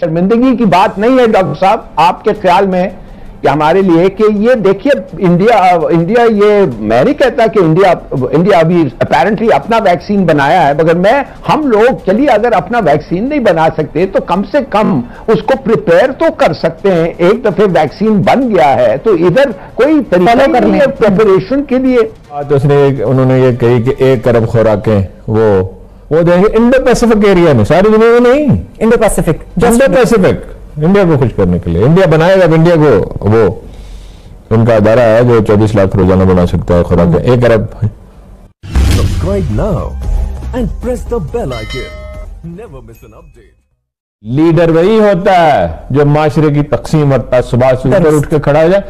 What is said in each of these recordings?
शर्मिंदगी की बात नहीं है डॉक्टर साहब। आपके ख्याल में कि हमारे लिए कि ये देखिए इंडिया इंडिया ये मैं नहीं कहता कि इंडिया इंडिया अभी अपेरेंटली अपना वैक्सीन बनाया है मगर मैं हम लोग चलिए अगर अपना वैक्सीन नहीं बना सकते तो कम से कम उसको प्रिपेयर तो कर सकते हैं। एक दफे वैक्सीन बन गया है तो इधर कोई तरीका कर प्रिपरेशन के लिए। उसने उन्होंने ये कही कि एक अरब खुराकें वो वो देंगे इंडो पैसिफिक एरिया में सारी दुनिया में नहीं। Indo Pacific Indo Pacific India को खुश करने के लिए। इंडिया बनाएगा इंडिया को वो उनका अदारा है जो 24 लाख रोज़ाना बना सकता है खुराक एक अरब Subscribe now and press the bell icon. Never miss an update. Leader वही होता है जो माशरे की तकसीम करता है सुबह से ऊपर उठ के खड़ा हो जाए।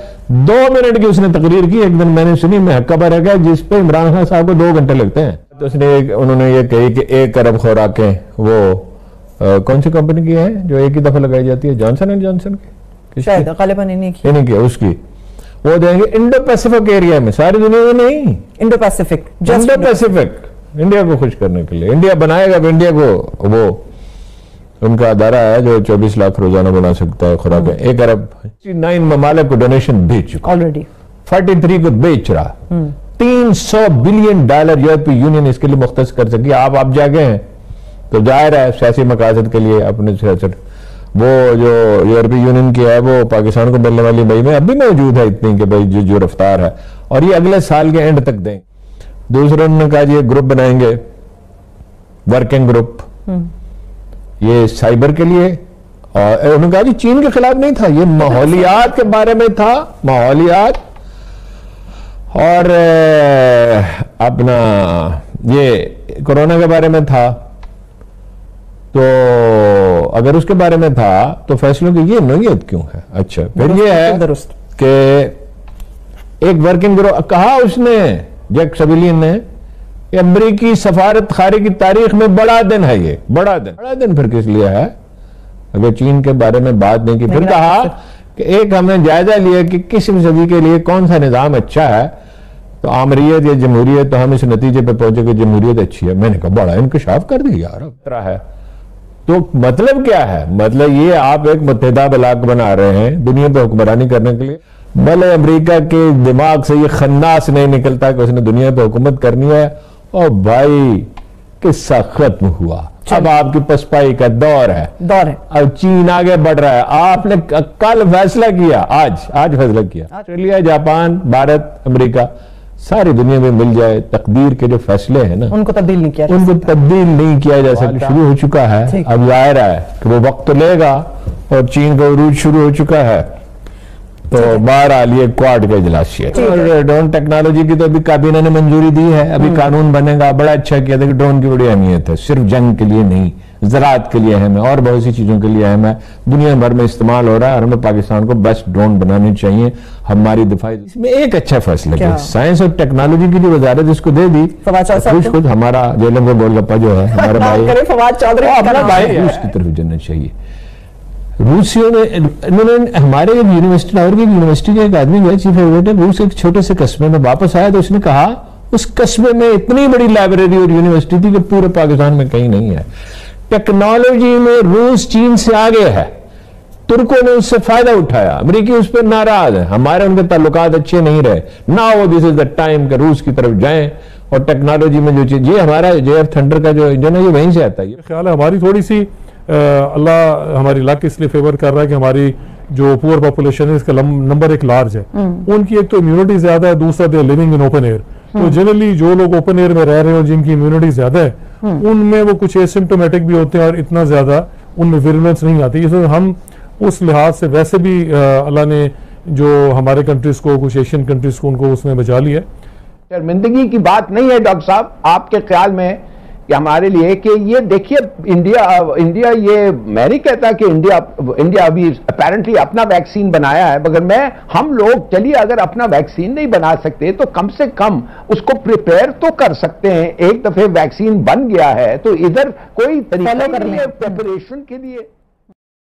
दो मिनट की उसने तकरीर की एक दिन मैंने सुनी मैं हक्का पर रह गया जिसपे इमरान खान साहब को दो घंटे लगते हैं। तो उसने उन्होंने ये कही कि एक अरब खुराकें वो आ, कौन सी कंपनी की है जो एक ही दफ़ा लगाई जाती है? जॉनसन एंड जॉनसन की? शायद गालिबन इन्हीं की। इन्हीं की उसकी। वो देंगे इंडो पैसिफिक एरिया में सारी दुनिया में नहीं। Indo Pacific Indo Pacific India को खुश करने के लिए। इंडिया बनाएगा इंडिया को वो उनका अदारा है जो 24 लाख रोज़ाना बना सकता है खुराक। एक अरब नाइन ममालिक को डोनेशन भेज चुका। ऑलरेडी 43 को बेच रहा। तीन सौ बिलियन डॉलर यूरोपीय यूनियन इसके लिए मुख्त कर सकी। आप आप जागे हैं। तो ज़ाहिर है सियासी मकासद के लिए अपने वो जो यूरोपीय यूनियन की है वो पाकिस्तान को मिलने वाली मई में अभी मौजूद है इतनी कि भाई जो, जो रफ्तार है। और ये अगले साल के एंड तक दें। दूसरा उन्होंने कहा ये ग्रुप बनाएँगे। वर्किंग ग्रुप ये साइबर के लिए। और उन्होंने कहा जी चीन के खिलाफ नहीं था। ये माहौलियात के बारे में था। माहौलियात और अपना ये कोरोना के बारे में था तो अगर उसके बारे में था तो फैसलों की ये नोयत क्यों है? अच्छा फिर ये है कि एक वर्किंग ग्रुप कहा उसने जैक सबिलियन ने अमरीकी सफारत खारी की तारीख में बड़ा दिन है ये बड़ा दिन। बड़ा दिन फिर किस लिए है? अगर चीन के बारे में बात नहीं की फिर कहा कि एक हमने जायजा लिया कि किस सदी के लिए कौन सा निज़ाम अच्छा है तो आमरीत या जमहूरियत तो हम इस नतीजे पर पहुँचे कि जमहूरियत अच्छी है। मैंने कहा बड़ा इंकशाफ कर दिया यार है। तो मतलब क्या है? मतलब ये आप एक मुतहदा बलाक बना रहे हैं दुनिया पे हुक्मरानी करने के लिए। भले अमेरिका के दिमाग से ये खन्नास नहीं निकलता कि उसने दुनिया पे हुकूमत करनी है और भाई किस्सा खत्म हुआ। अब आपकी पसपाई का दौर है। दौर है। अब चीन आगे बढ़ रहा है। आपने कल फैसला किया आज आज फैसला किया। Australia Japan Bharat America. सारी दुनिया में मिल जाए तकदीर के जो फैसले हैं ना उनको तब्दील नहीं किया उनको तब्दील नहीं किया जा सकता। शुरू हो चुका है। अब ज़ाहिर है कि वो वक्त लेगा और चीन का उरूज शुरू हो चुका है। तो बाहर आ लिए क्वाड के इजलास और ड्रोन टेक्नोलॉजी की तो अभी काबीना ने मंजूरी दी है। अभी हम्म। कानून बनेगा। बड़ा अच्छा किया। था कि ड्रोन की बड़ी अहमियत है। सिर्फ़ जंग के लिए नहीं ज़रात के लिए अहम है और बहुत सी चीज़ों के लिए अहम है दुनिया भर में इस्तेमाल हो रहा है और हमें पाकिस्तान को बेस्ट ड्रोन बनाने चाहिए हमारी दिफाई इसमें एक अच्छा फैसला किया? साइंस और टेक्नोलॉजी की जो वजारत इसको दे दी कुछ कुछ हमारा जेलम को गोलगप्पा जो है हमारा भाई उसकी तरफ़ जाना चाहिए। रूसियों ने इन्होंने हमारे यूनिवर्सिटी और की यूनिवर्सिटी के एक आदमी गए चीफ एग्जीक्यूटिव रूस एक छोटे से कस्बे में वापस आया तो उसने कहा उस कस्बे में इतनी बड़ी लाइब्रेरी और यूनिवर्सिटी थी कि पूरे पाकिस्तान में कहीं नहीं है। टेक्नोलॉजी में रूस चीन से आगे है तुर्कों ने उससे फ़ायदा उठाया अमरीकी उस पर नाराज़ है हमारे उनके ताल्लुकात अच्छे नहीं रहे ना वो दिस इज़ द टाइम के रूस की तरफ़ जाएँ और टेक्नोलॉजी में जो चीज़ ये हमारा जे एफ़ थंडर का जो इंजन है ये वहीं से आता है ख्याल है हमारी थोड़ी सी अल्लाह हमारी लक इसलिए फेवर कर रहा है कि हमारी जो पुअर पॉपुलेशन है इसका नंबर एक लार्ज है हम्म। उनकी एक तो इम्यूनिटी ज़्यादा है दूसरा they living in open air तो जनरली हम्म। जो लोग ओपन एयर में रह रहे हैं और जिनकी इम्यूनिटी ज़्यादा है। उनमें वो कुछ एसिम्टोमेटिक भी होते हैं और इतना ज़्यादा उनमें विरुलेंस नहीं आती। इसलिए हम उस लिहाज से वैसे भी अल्लाह ने जो हमारे कंट्रीज़ को कुछ एशियन कंट्रीज़ को उनको उसने बचा लिया शर्मिंदगी की बात नहीं है डॉक्टर साहब। आपके ख्याल में कि हमारे लिए कि ये देखिए इंडिया इंडिया ये मैं नहीं कहता कि इंडिया इंडिया अभी अपेरेंटली अपना वैक्सीन बनाया है मगर मैं हम लोग चलिए अगर अपना वैक्सीन नहीं बना सकते तो कम से कम उसको प्रिपेयर तो कर सकते हैं। एक दफे वैक्सीन बन गया है तो इधर कोई तरीका प्रिपरेशन के लिए।